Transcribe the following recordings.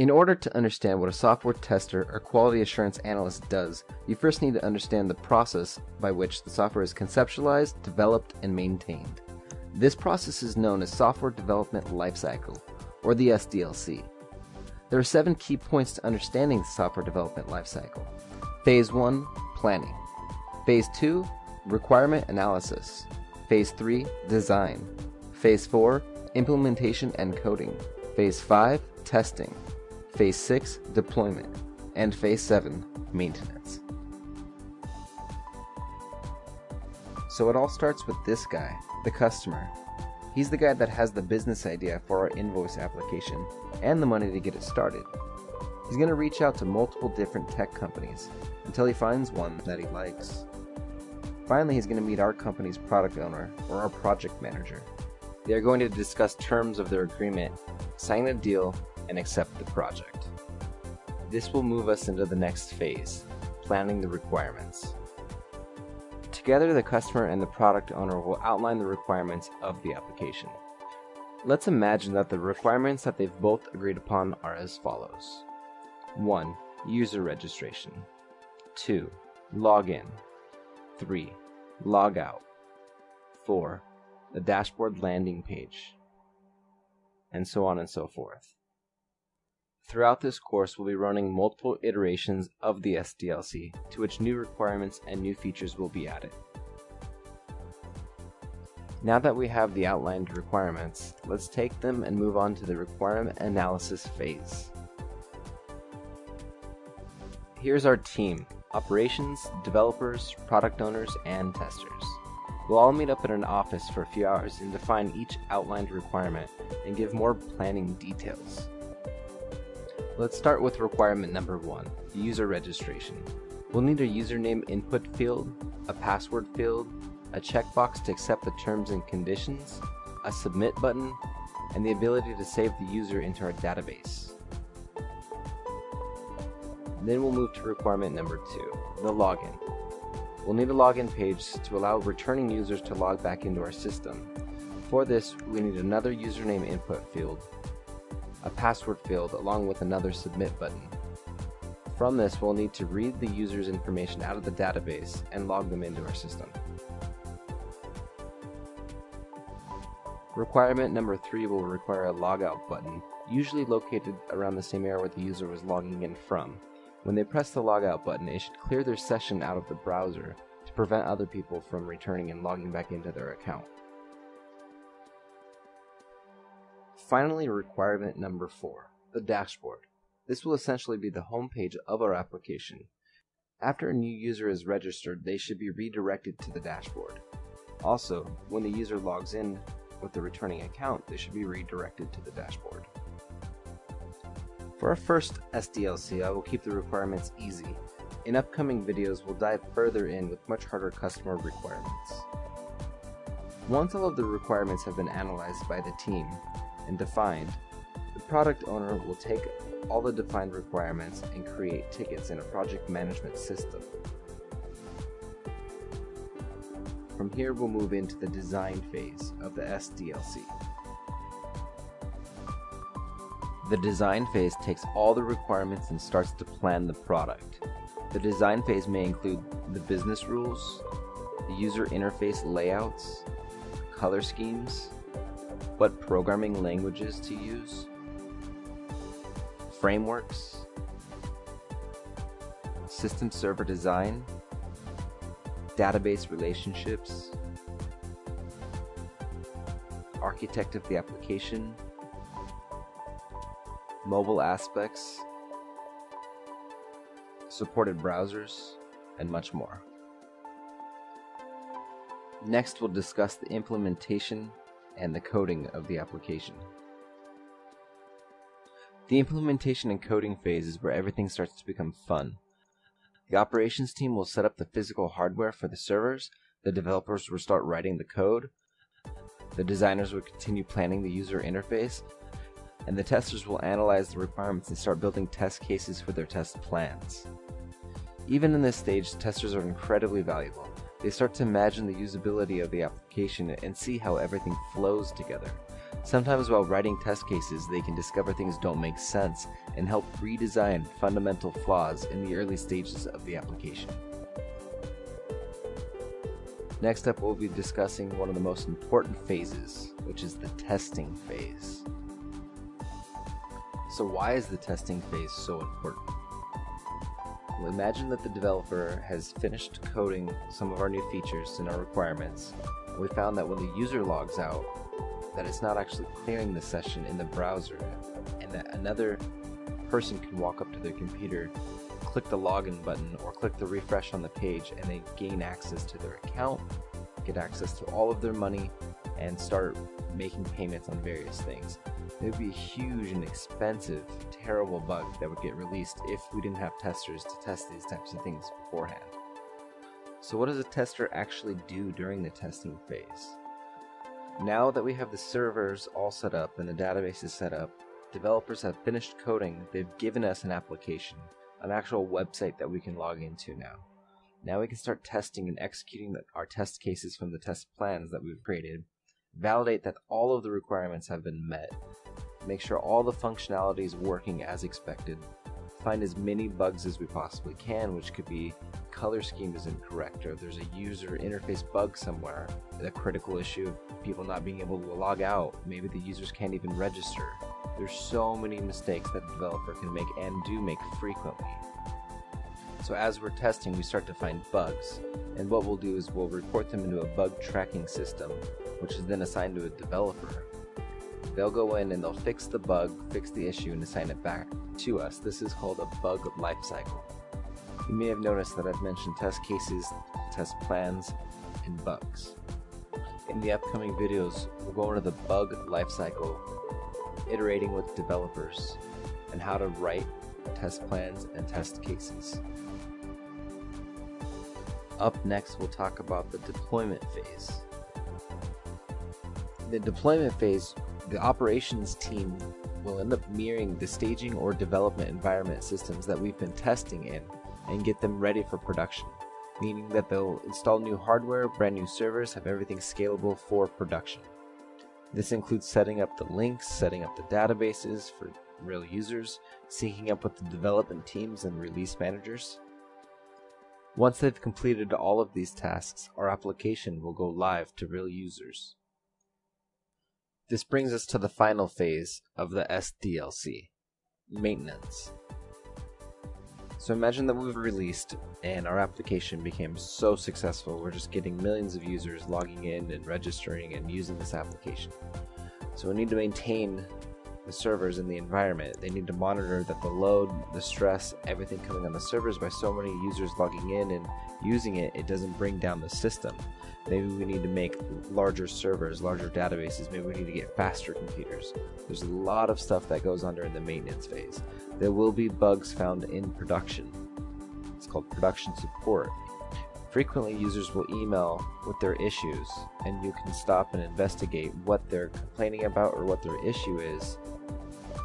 In order to understand what a software tester or quality assurance analyst does, you first need to understand the process by which the software is conceptualized, developed, and maintained. This process is known as Software Development Lifecycle, or the SDLC. There are seven key points to understanding the software development lifecycle. Phase 1 Planning. Phase 2 Requirement Analysis. Phase 3 Design. Phase 4 Implementation and Coding. Phase 5 Testing. Phase 6 Deployment. And Phase 7 Maintenance. So it all starts with this guy, the customer. He's the guy that has the business idea for our invoice application and the money to get it started. He's going to reach out to multiple different tech companies until he finds one that he likes. Finally, he's going to meet our company's product owner or our project manager. They are going to discuss terms of their agreement, sign a deal, and accept the project. This will move us into the next phase planning the requirements. Together, the customer and the product owner will outline the requirements of the application. Let's imagine that the requirements that they've both agreed upon are as follows 1. User registration. 2. Login. 3. Logout. 4. The dashboard landing page. And so on and so forth. Throughout this course, we'll be running multiple iterations of the SDLC, to which new requirements and new features will be added. Now that we have the outlined requirements, let's take them and move on to the requirement analysis phase. Here's our team operations, developers, product owners, and testers. We'll all meet up in an office for a few hours and define each outlined requirement and give more planning details. Let's start with requirement number one, user registration. We'll need a username input field, a password field, a checkbox to accept the terms and conditions, a submit button, and the ability to save the user into our database. Then we'll move to requirement number two, the login. We'll need a login page to allow returning users to log back into our system. For this, we need another username input field, a password field along with another submit button. From this, we'll need to read the user's information out of the database and log them into our system. Requirement number 3 will require a logout button, usually located around the same area where the user was logging in from. When they press the logout button, it should clear their session out of the browser to prevent other people from returning and logging back into their account. Finally, requirement number 4 the dashboard. This will essentially be the home page of our application. After a new user is registered, they should be redirected to the dashboard. Also, when the user logs in with the returning account, they should be redirected to the dashboard. For our first SDLC, I will keep the requirements easy. In upcoming videos, we'll dive further in with much harder customer requirements. Once all of the requirements have been analyzed by the team and defined, the product owner will take all the defined requirements and create tickets in a project management system. From here, we'll move into the design phase of the SDLC. The design phase takes all the requirements and starts to plan the product. The design phase may include the business rules, the user interface layouts, color schemes, what programming languages to use, frameworks, system server design, database relationships, architect of the application, mobile aspects, supported browsers, and much more. Next, we'll discuss the implementation and the coding of the application. The implementation and coding phase is where everything starts to become fun. The operations team will set up the physical hardware for the servers, the developers will start writing the code, the designers will continue planning the user interface, and the testers will analyze the requirements and start building test cases for their test plans. Even in this stage, testers are incredibly valuable. They start to imagine the usability of the application and see how everything flows together. Sometimes while writing test cases, they can discover things don't make sense and help redesign fundamental flaws in the early stages of the application. Next up, we'll be discussing one of the most important phases, which is the testing phase. So, why is the testing phase so important? Imagine that the developer has finished coding some of our new features and our requirements. And we found that when the user logs out, that it's not actually clearing the session in the browser, and that another person can walk up to their computer click the login button or click the refresh on the page and they gain access to their account, get access to all of their money, and start making payments on various things. It would be a huge and expensive, terrible bug that would get released if we didn't have testers to test these types of things beforehand. So, what does a tester actually do during the testing phase? Now that we have the servers all set up and the database is set up, developers have finished coding, they've given us an application an actual website that we can log into now. Now we can start testing and executing our test cases from the test plans that we've created, validate that all of the requirements have been met, make sure all the functionality is working as expected, find as many bugs as we possibly can, which could be color scheme is incorrect, or there's a user interface bug somewhere, a critical issue of people not being able to log out, maybe the users can't even register, there's so many mistakes that a developer can make and do make frequently. So as we're testing, we start to find bugs, and what we'll do is we'll report them into a bug tracking system, which is then assigned to a developer. They'll go in and they'll fix the bug, fix the issue, and assign it back to us. This is called a bug lifecycle. You may have noticed that I've mentioned test cases, test plans, and bugs. In the upcoming videos, we'll go into the bug lifecycle iterating with developers, and how to write test plans and test cases. Up next, we'll talk about the deployment phase. The deployment phase, the operations team will end up mirroring the staging or development environment systems that we've been testing in and get them ready for production, meaning that they'll install new hardware, brand new servers, have everything scalable for production. This includes setting up the links, setting up the databases for real users, syncing up with the development teams and release managers. Once they've completed all of these tasks, our application will go live to real users. This brings us to the final phase of the SDLC maintenance. So imagine that we've released and our application became so successful, we're just getting millions of users logging in and registering and using this application. So we need to maintain the servers in the environment. They need to monitor that the load, the stress, everything coming on the servers by so many users logging in and using it, it doesn't bring down the system. Maybe we need to make larger servers, larger databases. Maybe we need to get faster computers. There's a lot of stuff that goes on during the maintenance phase. There will be bugs found in production. It's called production support. Frequently, users will email with their issues, and you can stop and investigate what they're complaining about or what their issue is,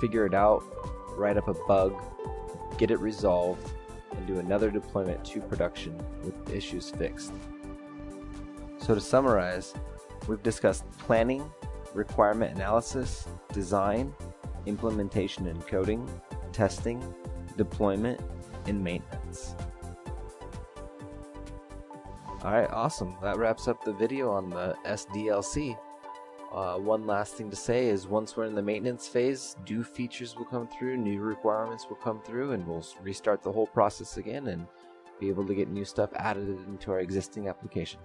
figure it out, write up a bug, get it resolved, and do another deployment to production with issues fixed. So to summarize, we've discussed planning, requirement analysis, design, implementation and coding, testing, deployment, and maintenance. Alright, awesome. That wraps up the video on the SDLC. Uh, one last thing to say is once we're in the maintenance phase, new features will come through, new requirements will come through, and we'll restart the whole process again and be able to get new stuff added into our existing application.